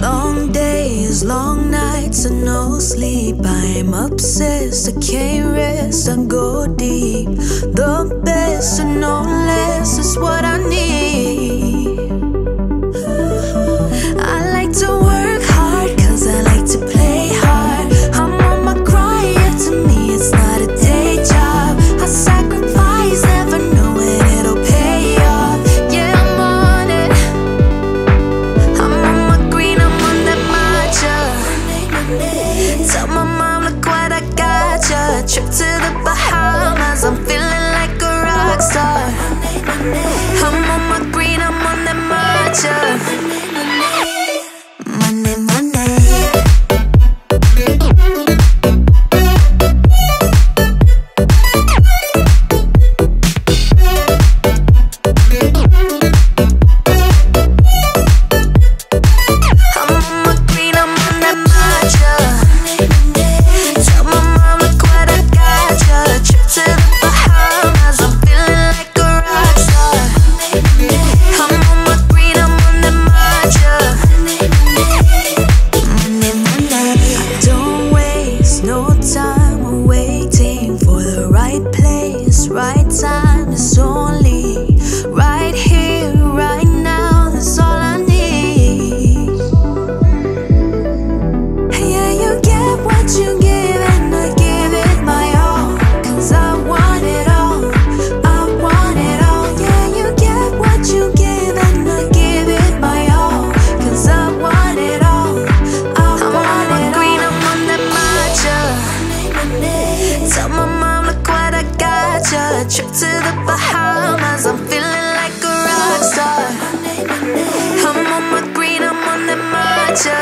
Long days, long nights, and no sleep. I'm obsessed, I can't rest, I go deep. The best and no less. nature Bahamas, I'm feeling like a rock star. I'm on my green, I'm on matcha.